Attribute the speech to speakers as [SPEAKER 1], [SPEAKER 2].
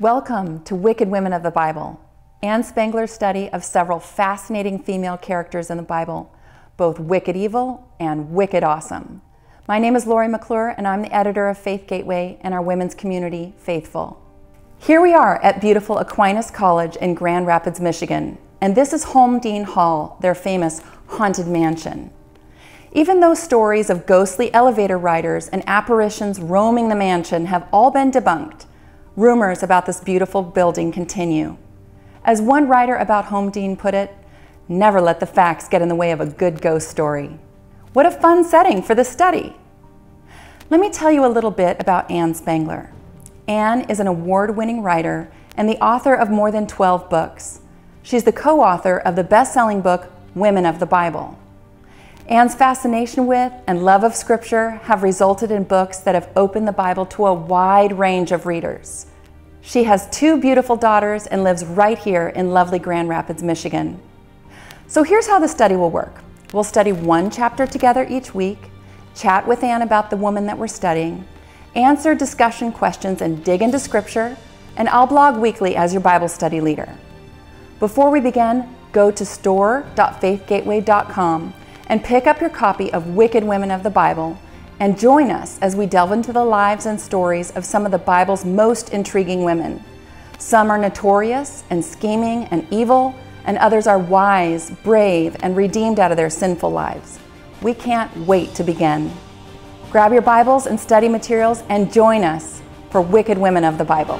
[SPEAKER 1] Welcome to Wicked Women of the Bible, Ann Spangler's study of several fascinating female characters in the Bible, both wicked evil and wicked awesome. My name is Lori McClure, and I'm the editor of FaithGateway and our women's community, Faithful. Here we are at beautiful Aquinas College in Grand Rapids, Michigan, and this is Holmdene Hall, their famous haunted mansion. Even though stories of ghostly elevator riders and apparitions roaming the mansion have all been debunked, rumors about this beautiful building continue. As one writer about Holmdene put it, never let the facts get in the way of a good ghost story. What a fun setting for the study! Let me tell you a little bit about Ann Spangler. Ann is an award winning writer and the author of more than 12 books. She's the co author of the best selling book, Women of the Bible. Ann's fascination with and love of Scripture have resulted in books that have opened the Bible to a wide range of readers. She has two beautiful daughters and lives right here in lovely Grand Rapids, Michigan. So here's how the study will work we'll study one chapter together each week, chat with Ann about the woman that we're studying, answer discussion questions and dig into Scripture, and I'll blog weekly as your Bible study leader. Before we begin, go to store.faithgateway.com and pick up your copy of Wicked Women of the Bible and join us as we delve into the lives and stories of some of the Bible's most intriguing women. Some are notorious and scheming and evil, and others are wise, brave, and redeemed out of their sinful lives. We can't wait to begin. Grab your Bibles and study materials and join us for Wicked Women of the Bible.